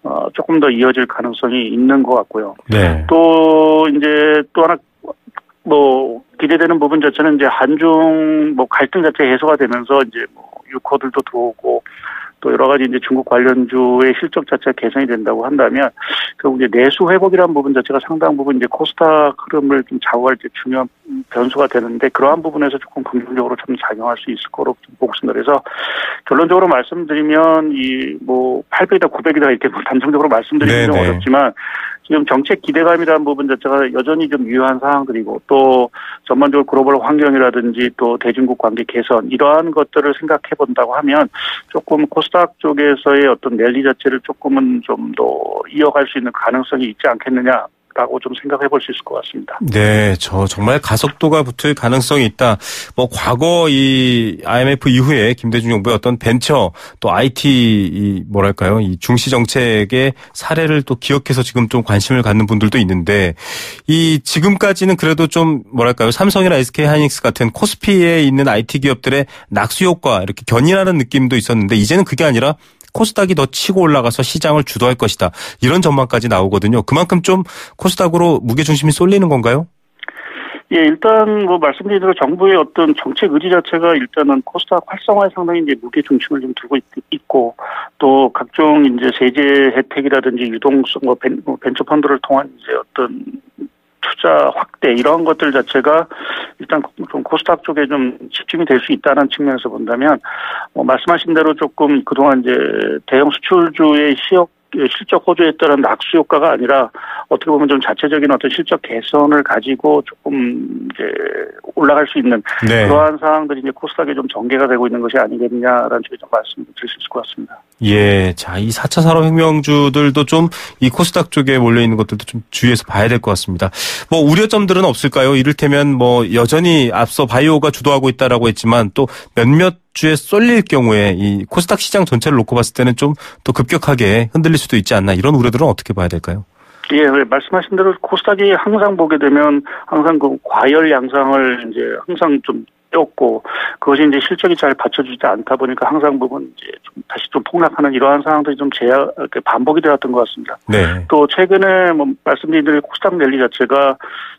어 조금 더 이어질 가능성이 있는 것 같고요. 네. 또 이제 또 하나 뭐 기대되는 부분 자체는 이제 한중 뭐 갈등 자체 해소가 되면서 이제 뭐 유코들도 들어오고 또 여러 가지 이제 중국 관련주의 실적 자체가 개선이 된다고 한다면 결국 이제 내수 회복이라는 부분 자체가 상당 부분 이제 코스닥 흐름을 좀 좌우할 때 중요한 변수가 되는데 그러한 부분에서 조금 긍정적으로 좀 작용할 수 있을 거로 좀 보고 있습니다. 그래서 결론적으로 말씀드리면 이 뭐 800이다 900이다 이렇게 뭐 단정적으로 말씀드리기 좀 어렵지만 지금 정책 기대감이라는 부분 자체가 여전히 좀 유효한 상황들이고 또 전반적으로 글로벌 환경이라든지 또 대중국 관계 개선 이러한 것들을 생각해 본다고 하면 조금 코스닥 쪽에서의 어떤 랠리 자체를 조금은 좀 더 이어갈 수 있는 가능성이 있지 않겠느냐 라고 좀 생각해 볼 수 있을 것 같습니다. 네, 저 정말 가속도가 붙을 가능성이 있다. 뭐 과거 이 IMF 이후에 김대중 정부의 어떤 벤처 또 IT 이 뭐랄까요 이 중시 정책의 사례를 또 기억해서 지금 좀 관심을 갖는 분들도 있는데 이 지금까지는 그래도 좀 뭐랄까요 삼성이나 SK 하이닉스 같은 코스피에 있는 IT 기업들의 낙수 효과 이렇게 견인하는 느낌도 있었는데 이제는 그게 아니라 코스닥이 더 치고 올라가서 시장을 주도할 것이다. 이런 전망까지 나오거든요. 그만큼 좀 코스닥으로 무게중심이 쏠리는 건가요? 예, 일단 뭐 말씀드린 대로 정부의 어떤 정책 의지 자체가 일단은 코스닥 활성화에 상당히 이제 무게 중심을 좀 두고 있, 고또 각종 이제 세제 혜택이라든지 유동성 뭐, 벤, 뭐 벤처 펀드를 통한 이제 어떤 투자 확대 이런 것들 자체가 일단 좀 코스닥 쪽에 좀 집중이 될 수 있다는 측면에서 본다면 뭐 말씀하신 대로 조금 그동안 이제 대형 수출주의 시역 실적 호조에 따른 낙수 효과가 아니라 어떻게 보면 좀 자체적인 어떤 실적 개선을 가지고 조금 이제 올라갈 수 있는 네. 그러한 상황들이 이제 코스닥에 좀 전개가 되고 있는 것이 아니겠느냐라는 쪽에 좀 말씀을 드릴 수 있을 것 같습니다. 예. 자, 이 4차 산업혁명주들도 좀 이 코스닥 쪽에 몰려 있는 것들도 좀 주의해서 봐야 될 것 같습니다. 뭐 우려점들은 없을까요? 이를테면 뭐 여전히 앞서 바이오가 주도하고 있다라고 했지만 또 몇몇 주에 쏠릴 경우에 이 코스닥 시장 전체를 놓고 봤을 때는 좀 더 급격하게 흔들릴 수도 있지 않나 이런 우려들은 어떻게 봐야 될까요? 예, 말씀하신 대로 코스닥이 항상 보게 되면 항상 그 과열 양상을 이제 항상 좀 었고 그것이 이제 실적이 잘 받쳐주지 않다 보니까 항상 보면 이제 좀 다시 좀 폭락하는 이러한 상황들이 좀 제약 반복이 되었던 것 같습니다. 네. 또 최근에 뭐 말씀드린 대로 코스닥 랠리 자체가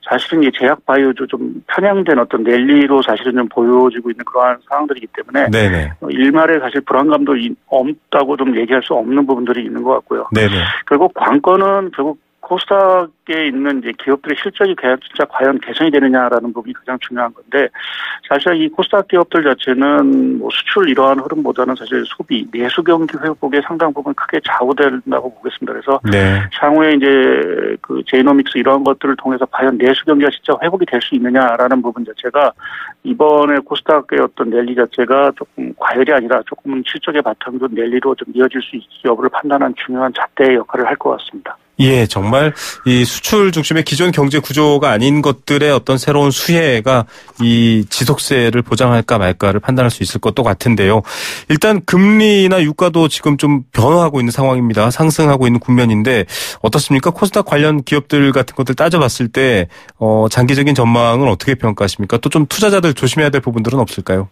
사실은 이 제약 바이오주 좀 편향된 어떤 랠리로 사실은 좀 보여지고 있는 그러한 상황들이기 때문에 네네. 어, 일말에 사실 불안감도 없다고 좀 얘기할 수 없는 부분들이 있는 것 같고요. 네네. 결국 관건은 결국 코스닥에 있는 이제 기업들의 실적이 진짜 과연 개선이 되느냐라는 부분이 가장 중요한 건데 사실 이 코스닥 기업들 자체는 뭐 수출 이러한 흐름보다는 사실 소비 내수 경기 회복에 상당 부분 크게 좌우된다고 보겠습니다. 그래서 네. 향후에 이제 그 제이노믹스 이러한 것들을 통해서 과연 내수 경기가 진짜 회복이 될 수 있느냐라는 부분 자체가 이번에 코스닥의 어떤 랠리 자체가 조금 과열이 아니라 조금은 실적의 바탕도 랠리로 좀 이어질 수 있을지 여부를 판단한 중요한 잣대의 역할을 할 것 같습니다. 예, 정말 이 수출 중심의 기존 경제 구조가 아닌 것들의 어떤 새로운 수혜가 이 지속세를 보장할까 말까를 판단할 수 있을 것도 같은데요. 일단 금리나 유가도 지금 좀 변화하고 있는 상황입니다. 상승하고 있는 국면인데 어떻습니까? 코스닥 관련 기업들 같은 것들 따져봤을 때 어, 장기적인 전망은 어떻게 평가하십니까? 또 좀 투자자들 조심해야 될 부분들은 없을까요?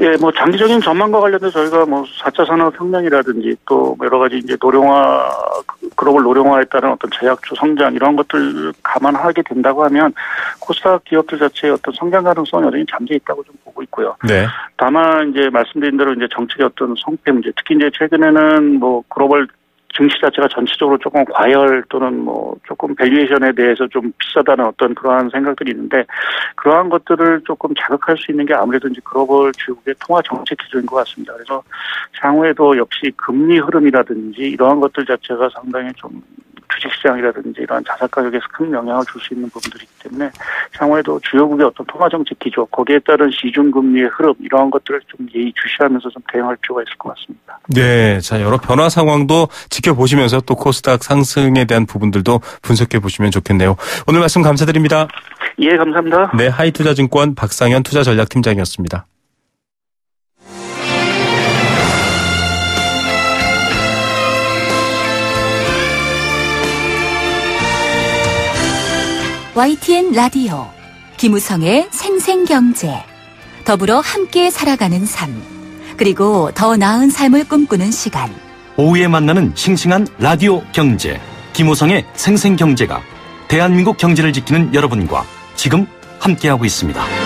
예, 뭐 장기적인 전망과 관련해서 저희가 뭐 4차 산업혁명이라든지 또 여러 가지 이제 노령화, 글로벌 노령화에 따른 어떤 제약주 성장 이런 것들 감안하게 된다고 하면 코스닥 기업들 자체의 어떤 성장 가능성은 여전히 잠재 있다고 좀 보고 있고요. 네. 다만 이제 말씀드린 대로 이제 정책의 어떤 성패 문제, 특히 이제 최근에는 뭐 글로벌 증시 자체가 전체적으로 조금 과열 또는 뭐 조금 valuation에 대해서 좀 비싸다는 어떤 그러한 생각들이 있는데 그러한 것들을 조금 자극할 수 있는 게 아무래도 이제 글로벌 주요국의 통화 정책 기조인 것 같습니다. 그래서 향후에도 역시 금리 흐름이라든지 이러한 것들 자체가 상당히 좀 주식시장이라든지 이러한 자산 가격에 큰 영향을 줄 수 있는 부분들이기 때문에 향후에도 주요국의 어떤 통화 정책 기조 거기에 따른 시중 금리의 흐름 이러한 것들을 좀 예의주시하면서 좀 대응할 필요가 있을 것 같습니다. 네, 자 여러 변화 상황도 지켜보시면서 또 코스닥 상승에 대한 부분들도 분석해 보시면 좋겠네요. 오늘 말씀 감사드립니다. 예, 감사합니다. 네, 하이투자증권 박상현 투자전략팀장이었습니다. YTN 라디오 김우성의 생생경제 더불어 함께 살아가는 삶 그리고 더 나은 삶을 꿈꾸는 시간 오후에 만나는 싱싱한 라디오 경제 김우성의 생생경제가 대한민국 경제를 지키는 여러분과 지금 함께하고 있습니다.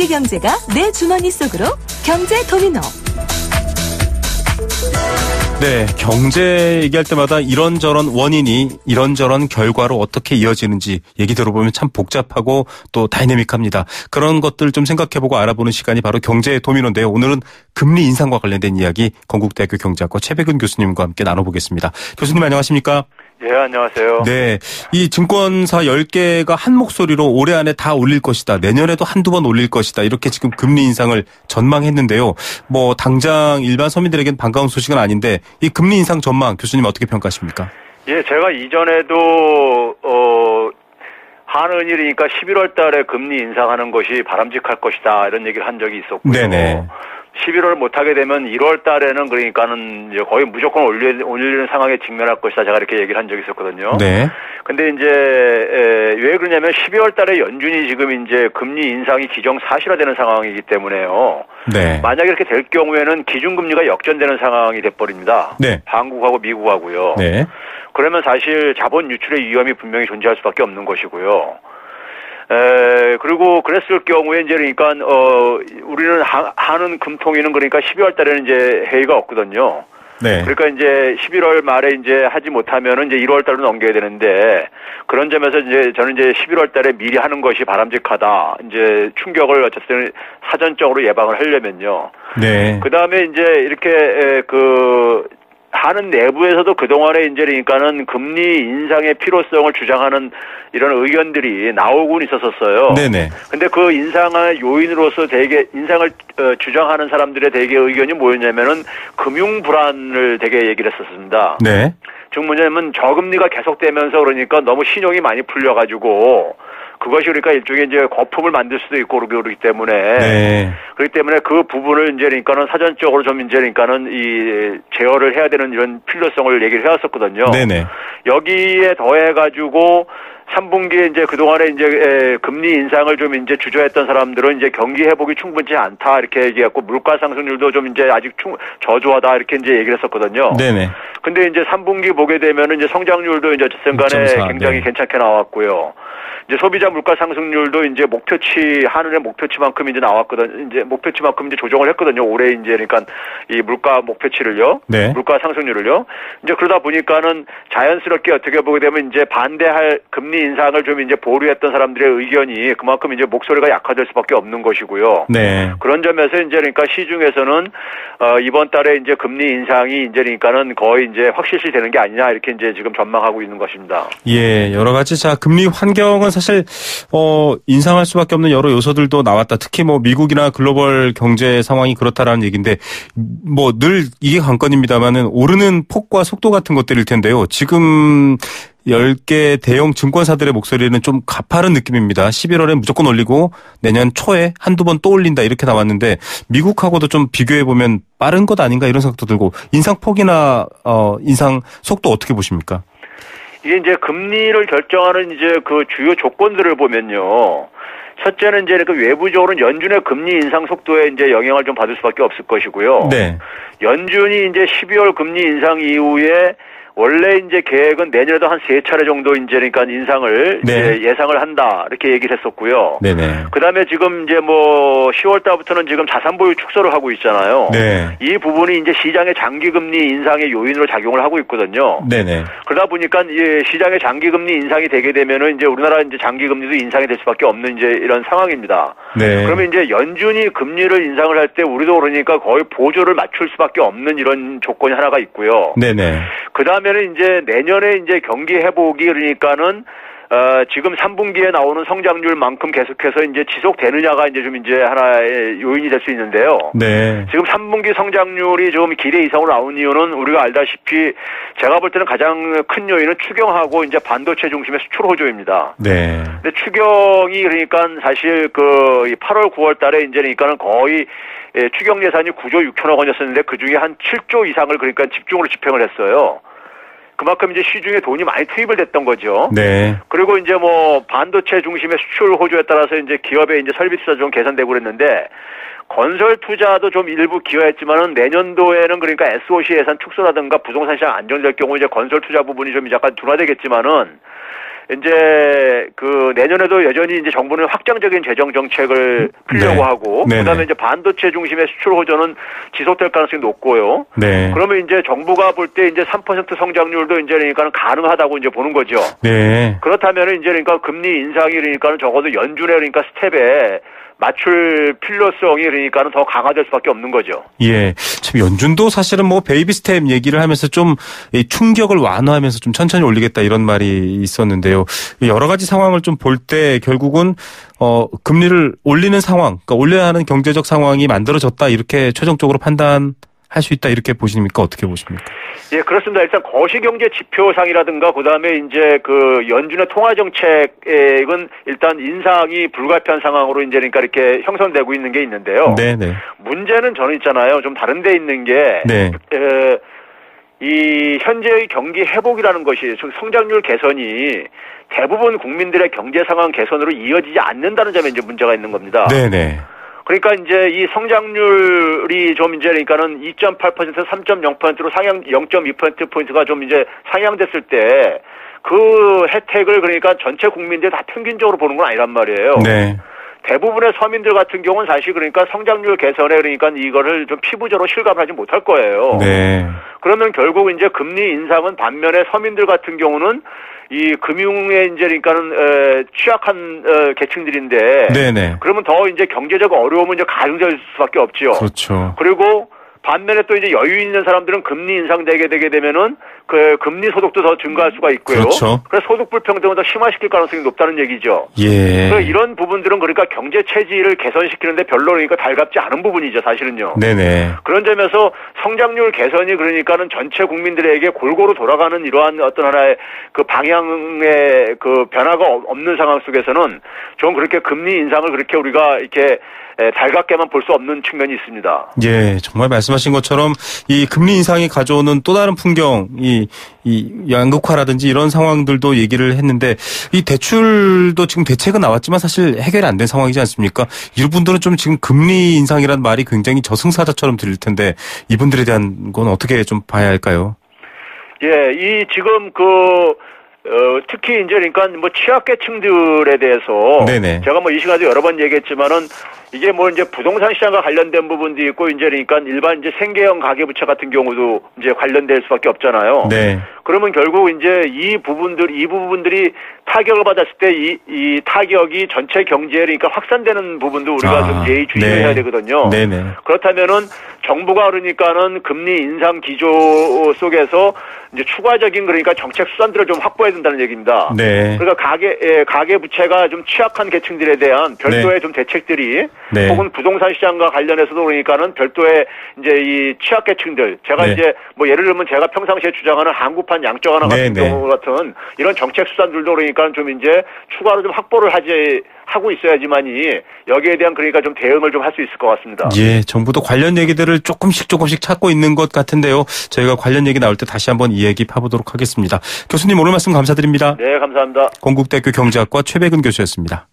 세계 경제가 내 주머니 속으로 경제 도미노. 네, 경제 얘기할 때마다 이런저런 원인이 이런저런 결과로 어떻게 이어지는지 얘기 들어보면 참 복잡하고 또 다이내믹합니다. 그런 것들 좀 생각해보고 알아보는 시간이 바로 경제의 도미노인데요. 오늘은 금리 인상과 관련된 이야기 건국대학교 경제학과 최백은 교수님과 함께 나눠보겠습니다. 교수님 안녕하십니까? 예, 안녕하세요. 네. 이 증권사 10개가 한 목소리로 올해 안에 다 올릴 것이다. 내년에도 한두 번 올릴 것이다. 이렇게 지금 금리 인상을 전망했는데요. 뭐, 당장 일반 서민들에겐 반가운 소식은 아닌데, 이 금리 인상 전망 교수님 어떻게 평가하십니까? 예, 제가 이전에도, 어, 한은일이니까 11월 달에 금리 인상하는 것이 바람직할 것이다. 이런 얘기를 한 적이 있었고요. 네네. 11월 못하게 되면 1월 달에는 그러니까는 이제 거의 무조건 올리, 올리는 상황에 직면할 것이다. 제가 이렇게 얘기를 한 적이 있었거든요. 네. 근데 이제, 에, 왜 그러냐면 12월 달에 연준이 지금 이제 금리 인상이 기정 사실화되는 상황이기 때문에요. 네. 만약에 이렇게 될 경우에는 기준금리가 역전되는 상황이 돼버립니다. 네. 한국하고 미국하고요. 네. 그러면 사실 자본 유출의 위험이 분명히 존재할 수밖에 없는 것이고요. 에, 그리고 그랬을 경우에 이제 그러니까 어 우리는 하, 하는 금통위는 그러니까 12월 달에는 이제 회의가 없거든요. 네. 그러니까 이제 11월 말에 이제 하지 못하면은 이제 1월 달로 넘겨야 되는데 그런 점에서 이제 저는 이제 11월 달에 미리 하는 것이 바람직하다. 이제 충격을 어쨌든 사전적으로 예방을 하려면요. 네. 그 다음에 이제 이렇게 에, 그 하는 내부에서도 그동안에 이제 그러니까는 금리 인상의 필요성을 주장하는 이런 의견들이 나오곤 있었었어요. 네네. 근데 그 인상의 요인으로서 되게 인상을 어, 주장하는 사람들의 대개 의견이 뭐였냐면은 금융 불안을 되게 얘기를 했었습니다. 네. 즉 뭐냐면 저금리가 계속되면서 그러니까 너무 신용이 많이 풀려가지고 그것이 그러니까 일종의 이제 거품을 만들 수도 있고 그러기 때문에 네. 그렇기 때문에 그 부분을 이제 그러니까는 사전적으로 좀 이제 그러니까는 이 제어를 해야 되는 이런 필요성을 얘기를 해왔었거든요. 네네. 여기에 더해가지고 3분기에 이제 그동안에 이제 에, 금리 인상을 좀 이제 주저했던 사람들은 이제 경기 회복이 충분치 않다 이렇게 얘기했고 물가 상승률도 좀 이제 아직 충 저조하다 이렇게 이제 얘기를 했었거든요. 네네. 근데 이제 3분기 보게 되면은 이제 성장률도 이제 어쨌든 간에 6.4, 굉장히 네. 괜찮게 나왔고요. 이제 소비자 물가 상승률도 이제 목표치 하늘의 목표치만큼 이제 나왔거든. 이제 목표치만큼 이제 조정을 했거든요. 올해 이제 그러니까 이 물가 목표치를요. 네. 물가 상승률을요. 이제 그러다 보니까는 자연스럽게 어떻게 보게 되면 이제 반대할 금리 인상을 좀 이제 보류했던 사람들의 의견이 그만큼 이제 목소리가 약화될 수밖에 없는 것이고요. 네. 그런 점에서 이제 그러니까 시중에서는 어 이번 달에 이제 금리 인상이 이제 그러니까는 거의 이제 확실시 되는 게 아니냐 이렇게 이제 지금 전망하고 있는 것입니다. 예, 여러 가지 자 금리 환경은 사실 어 인상할 수밖에 없는 여러 요소들도 나왔다. 특히 뭐 미국이나 글로벌 경제 상황이 그렇다라는 얘기인데 뭐 늘 이게 관건입니다만은 오르는 폭과 속도 같은 것들일 텐데요. 지금 10개 대형 증권사들의 목소리는 좀 가파른 느낌입니다. 11월에 무조건 올리고 내년 초에 한두 번 또 올린다 이렇게 나왔는데 미국하고도 좀 비교해 보면 빠른 것 아닌가 이런 생각도 들고 인상 폭이나 어 인상 속도 어떻게 보십니까? 이게 이제 금리를 결정하는 이제 그 주요 조건들을 보면요. 첫째는 이제 그 외부적으로는 연준의 금리 인상 속도에 이제 영향을 좀 받을 수밖에 없을 것이고요. 네. 연준이 이제 12월 금리 인상 이후에 원래 이제 계획은 내년에도 한 세 차례 정도 이제 그러니까 인상을 네. 이제 예상을 한다 이렇게 얘기를 했었고요. 네네. 그다음에 지금 이제 뭐 10월 달부터는 지금 자산 보유 축소를 하고 있잖아요. 네. 이 부분이 이제 시장의 장기 금리 인상의 요인으로 작용을 하고 있거든요. 네네. 그러다 보니까 이 시장의 장기 금리 인상이 되게 되면은 이제 우리나라 이제 장기 금리도 인상이 될 수밖에 없는 이제 이런 상황입니다. 네. 그러면 이제 연준이 금리를 인상을 할 때 우리도 그러니까 거의 보조를 맞출 수밖에 없는 이런 조건이 하나가 있고요. 네네. 그 다음에 는 이제 내년에 이제 경기 회복이 그러니까는 어, 지금 3분기에 나오는 성장률만큼 계속해서 이제 지속되느냐가 이제 좀 이제 하나의 요인이 될 수 있는데요. 네. 지금 3분기 성장률이 좀 기대 이상으로 나온 이유는 우리가 알다시피 제가 볼 때는 가장 큰 요인은 추경하고 이제 반도체 중심의 수출 호조입니다. 네. 근데 추경이 그러니까 사실 그 8월 9월 달에 이제 그러니까는 거의 예, 추경 예산이 9조 6천억 원이었었는데 그 중에 한 7조 이상을 그러니까 집중으로 집행을 했어요. 그만큼 이제 시중에 돈이 많이 투입을 됐던 거죠. 네. 그리고 이제 뭐 반도체 중심의 수출 호조에 따라서 이제 기업의 이제 설비 투자 좀 개선되고 그랬는데 건설 투자도 좀 일부 기여했지만은 내년도에는 그러니까 SOC 예산 축소라든가 부동산 시장 안정될 경우 이제 건설 투자 부분이 좀 약간 둔화되겠지만은 이제 그 내년에도 여전히 이제 정부는 확장적인 재정 정책을 풀려고 네. 하고 네네. 그다음에 이제 반도체 중심의 수출 호전은 지속될 가능성이 높고요. 네. 그러면 이제 정부가 볼 때 이제 3% 성장률도 이제 그러니까는 가능하다고 이제 보는 거죠. 네. 그렇다면은 이제 그러니까 금리 인상이 그러니까는 적어도 연준의 그러니까 스텝에 맞출 필요성이 그러니까는 더 강화될 수밖에 없는 거죠. 예. 참 연준도 사실은 뭐 baby step 얘기를 하면서 좀이 충격을 완화하면서 좀 천천히 올리겠다 이런 말이 있었는데요. 여러 가지 상황을 좀 볼 때 결국은 어 금리를 올리는 상황, 그러니까 올려야 하는 경제적 상황이 만들어졌다 이렇게 최종적으로 판단 할 수 있다 이렇게 보십니까? 어떻게 보십니까? 예, 그렇습니다. 일단 거시경제 지표상이라든가 그다음에 이제 그 연준의 통화 정책은 일단 인상이 불가피한 상황으로 이제 그러니까 이렇게 형성되고 있는 게 있는데요. 네, 네. 문제는 저는 있잖아요. 좀 다른 데 있는 게 네. 에, 이 현재의 경기 회복이라는 것이 즉 성장률 개선이 대부분 국민들의 경제 상황 개선으로 이어지지 않는다는 점에 이제 문제가 있는 겁니다. 네, 네. 그러니까 이제 이 성장률이 좀 이제 그러니까는 2.8% 3.0%로 상향 0.2% 포인트가 좀 이제 상향됐을 때 그 혜택을 그러니까 전체 국민들이 다 평균적으로 보는 건 아니란 말이에요. 네. 대부분의 서민들 같은 경우는 사실 그러니까 성장률 개선에 그러니까 이거를 좀 피부적으로 실감하지 못할 거예요. 네. 그러면 결국 이제 금리 인상은 반면에 서민들 같은 경우는 이 금융에 이제 그러니까는 에, 취약한 어, 계층들인데 네, 네. 그러면 더 이제 경제적 어려움은 이제 가중될 수밖에 없지요. 그렇죠. 그리고 반면에 또 이제 여유 있는 사람들은 금리 인상되게 되게 되면은 그 금리 소득도 더 증가할 수가 있고요. 그렇죠. 래서 소득 불평등을 더 심화시킬 가능성이 높다는 얘기죠. 예. 그래서 이런 부분들은 그러니까 경제 체질을 개선시키는데 별로 그러니까 달갑지 않은 부분이죠, 사실은요. 네네. 그런 점에서 성장률 개선이 그러니까는 전체 국민들에게 골고루 돌아가는 이러한 어떤 하나의 그 방향의 그 변화가 없- 없는 상황 속에서는 좀 그렇게 금리 인상을 그렇게 우리가 이렇게 에, 달갑게만 볼 수 없는 측면이 있습니다. 예, 정말 말씀하신 것처럼 이 금리 인상이 가져오는 또 다른 풍경, 이, 이 양극화라든지 이런 상황들도 얘기를 했는데 이 대출도 지금 대책은 나왔지만 사실 해결이 안 된 상황이지 않습니까? 이분들은 좀 지금 금리 인상이라는 말이 굉장히 저승사자처럼 들릴 텐데 이분들에 대한 건 어떻게 좀 봐야 할까요? 예, 이 지금 그 어, 특히 이제 그러니까 뭐 취약계층들에 대해서 네네. 제가 뭐 이 시간에도 여러 번 얘기했지만은 이게 뭐 이제 부동산 시장과 관련된 부분도 있고 이제 그러니까 일반 이제 생계형 가계부채 같은 경우도 이제 관련될 수밖에 없잖아요. 네. 그러면 결국 이제 이 부분들 이 부분들이 타격을 받았을 때이 이 타격이 전체 경제에 그러니까 확산되는 부분도 우리가 아, 좀 예의 주의해야 네. 되거든요. 네네. 그렇다면은 정부가 그러니까는 금리 인상 기조 속에서 이제 추가적인 그러니까 정책 수단들을 좀 확보해야 된다는 얘기입니다. 네. 그러니까 가계 예, 가계 부채가 좀 취약한 계층들에 대한 별도의 좀 대책들이 네. 혹은 부동산 시장과 관련해서도 그러니까는 별도의 이제 이 취약 계층들 제가 네. 이제 뭐 예를 들면 제가 평상시에 주장하는 한국판 양적 같은 네, 네. 경우 같은 이런 정책 수단들도 그러니까 좀 이제 추가로 좀 확보를 하지 하고 있어야지만이 여기에 대한 그러니까 좀 대응을 좀 할 수 있을 것 같습니다. 예, 정부도 관련 얘기들을 조금씩 조금씩 찾고 있는 것 같은데요. 저희가 관련 얘기 나올 때 다시 한번 이 얘기 파보도록 하겠습니다. 교수님 오늘 말씀 감사드립니다. 네, 감사합니다. 건국대학교 경제학과 최백은 교수였습니다.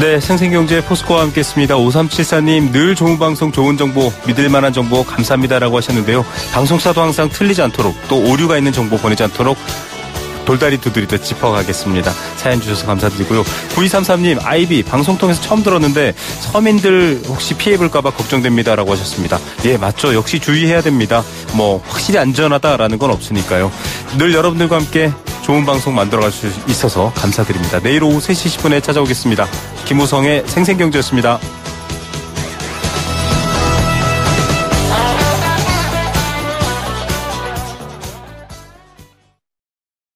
네, 생생경제 포스코와 함께했습니다. 5374님 늘 좋은 방송, 좋은 정보, 믿을 만한 정보 감사합니다라고 하셨는데요. 방송사도 항상 틀리지 않도록 또 오류가 있는 정보 보내지 않도록 돌다리 두드리듯 짚어가겠습니다. 사연 주셔서 감사드리고요. 9233님, 아이비 방송 통해서 처음 들었는데 서민들 혹시 피해볼까봐 걱정됩니다라고 하셨습니다. 예, 맞죠. 역시 주의해야 됩니다. 뭐 확실히 안전하다라는 건 없으니까요. 늘 여러분들과 함께 좋은 방송 만들어갈 수 있어서 감사드립니다. 내일 오후 3시 10분에 찾아오겠습니다. 김우성의 생생경제였습니다.